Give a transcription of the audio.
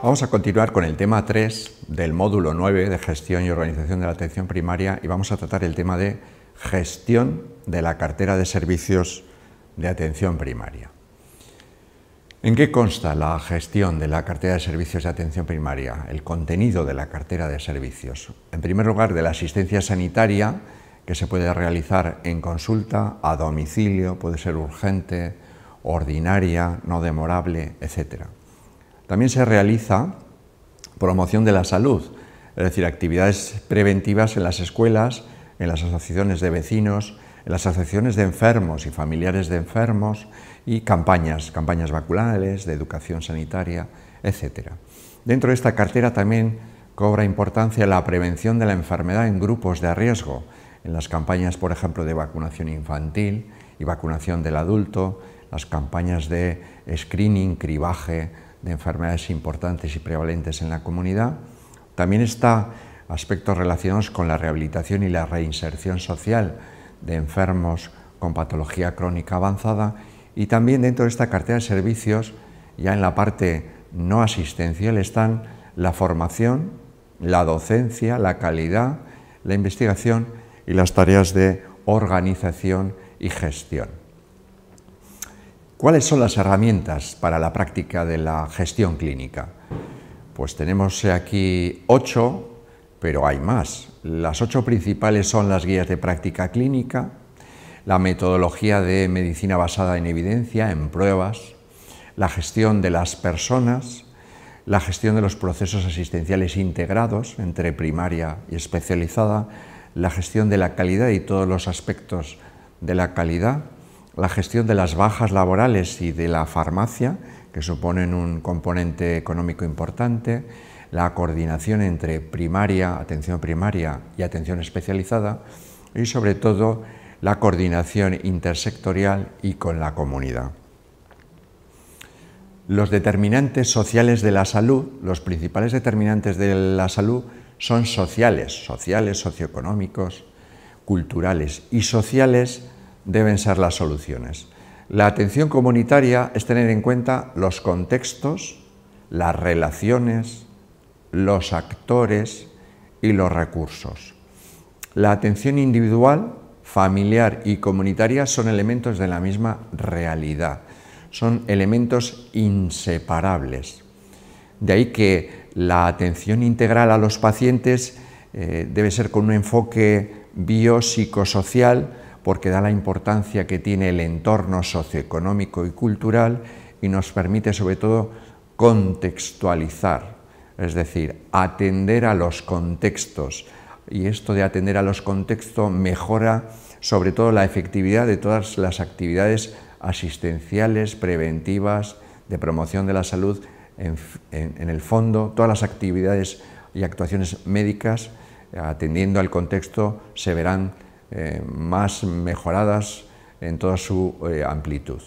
Vamos a continuar con el tema 3 del módulo 9 de gestión y organización de la atención primaria y vamos a tratar el tema de gestión de la cartera de servicios de atención primaria. ¿En qué consta la gestión de la cartera de servicios de atención primaria? El contenido de la cartera de servicios. En primer lugar, de la asistencia sanitaria que se puede realizar en consulta, a domicilio, puede ser urgente, ordinaria, no demorable, etc. También se realiza promoción de la salud, es decir, actividades preventivas en las escuelas, en las asociaciones de vecinos, en las asociaciones de enfermos y familiares de enfermos y campañas, campañas vacunales, de educación sanitaria, etc. Dentro de esta cartera también cobra importancia la prevención de la enfermedad en grupos de riesgo, en las campañas, por ejemplo, de vacunación infantil y vacunación del adulto, las campañas de screening, cribaje de enfermedades importantes y prevalentes en la comunidad. También está aspectos relacionados con la rehabilitación y la reinserción social de enfermos con patología crónica avanzada y también dentro de esta cartera de servicios, ya en la parte no asistencial, están la formación, la docencia, la calidad, la investigación y las tareas de organización y gestión. ¿Cuáles son las herramientas para la práctica de la gestión clínica? Pues tenemos aquí ocho, pero hay más. Las ocho principales son las guías de práctica clínica, la metodología de medicina basada en evidencia, en pruebas, la gestión de las personas, la gestión de los procesos asistenciales integrados entre primaria y especializada, la gestión de la calidad y todos los aspectos de la calidad, la gestión de las bajas laborales y de la farmacia, que suponen un componente económico importante, la coordinación entre primaria, atención primaria y atención especializada, y sobre todo la coordinación intersectorial y con la comunidad. Los determinantes sociales de la salud, los principales determinantes de la salud son sociales, sociales, socioeconómicos, culturales y sociales deben ser las soluciones. La atención comunitaria es tener en cuenta los contextos, las relaciones, los actores y los recursos. La atención individual, familiar y comunitaria son elementos de la misma realidad, son elementos inseparables. De ahí que la atención integral a los pacientes eh, debe ser con un enfoque biopsicosocial porque da la importancia que tiene el entorno socioeconómico y cultural y nos permite sobre todo contextualizar, es decir, atender a los contextos. Y esto de atender a los contextos mejora sobre todo la efectividad de todas las actividades asistenciales, preventivas, de promoción de la salud, en, el fondo, todas las actividades y actuaciones médicas, atendiendo al contexto, se verán eh, más mejoradas en toda su eh, amplitud.